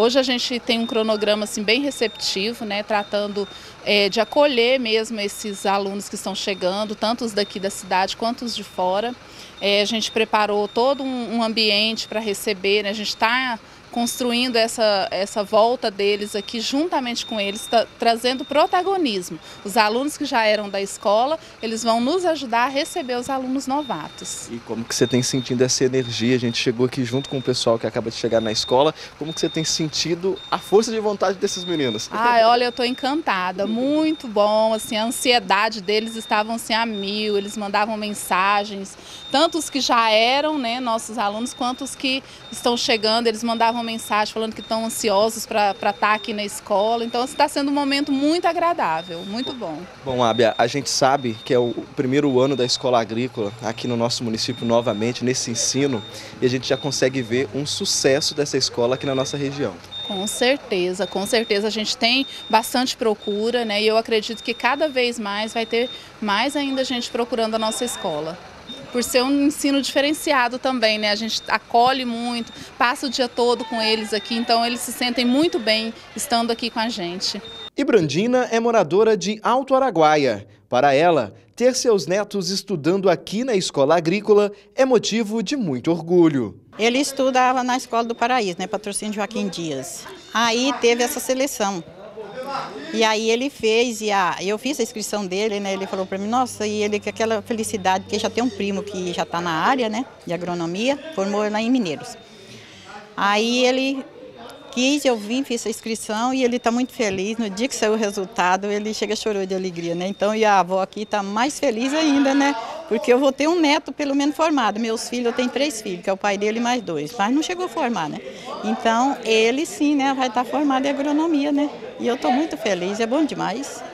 Hoje a gente tem um cronograma assim, bem receptivo, né, tratando é, de acolher mesmo esses alunos que estão chegando, tanto os daqui da cidade quanto os de fora. É, a gente preparou todo um, um ambiente para receber, né, a gente está construindo essa, essa volta deles aqui juntamente com eles, tá, trazendo protagonismo. Os alunos que já eram da escola, eles vão nos ajudar a receber os alunos novatos. E como que você tem sentido essa energia? A gente chegou aqui junto com o pessoal que acaba de chegar na escola. Como que você tem sentido a força de vontade desses meninos? Ai, olha, eu estou encantada, muito bom, assim, a ansiedade deles estavam assim a mil, eles mandavam mensagens, tanto os que já eram, né, nossos alunos, quanto os que estão chegando, eles mandavam uma mensagem falando que estão ansiosos para estar tá aqui na escola. Então está sendo um momento muito agradável, muito bom. Bom, Ábia, a gente sabe que é o primeiro ano da escola agrícola aqui no nosso município novamente, nesse ensino, e a gente já consegue ver um sucesso dessa escola aqui na nossa região. Com certeza, com certeza a gente tem bastante procura, né? E eu acredito que cada vez mais vai ter mais ainda gente procurando a nossa escola por ser um ensino diferenciado também, né? A gente acolhe muito, passa o dia todo com eles aqui, então eles se sentem muito bem estando aqui com a gente. E Brandina é moradora de Alto Araguaia. Para ela, ter seus netos estudando aqui na escola agrícola é motivo de muito orgulho. Ele estudava na Escola do Paraíso, né, patrocínio Joaquim Dias. Aí teve essa seleção. E aí ele fez, e a, eu fiz a inscrição dele, né? Ele falou para mim, nossa, e ele com aquela felicidade, porque já tem um primo que já está na área, né? De agronomia, formou lá em Mineiros. Aí ele quis, eu vim, fiz a inscrição e ele está muito feliz. No dia que saiu o resultado, ele chega chorou de alegria, né? Então, e a avó aqui está mais feliz ainda, né? Porque eu vou ter um neto pelo menos formado. Meus filhos, eu tenho três filhos, que é o pai dele mais dois, mas não chegou a formar, né? Então, ele sim, né? Vai estar formado em agronomia, né? E eu estou muito feliz, é bom demais.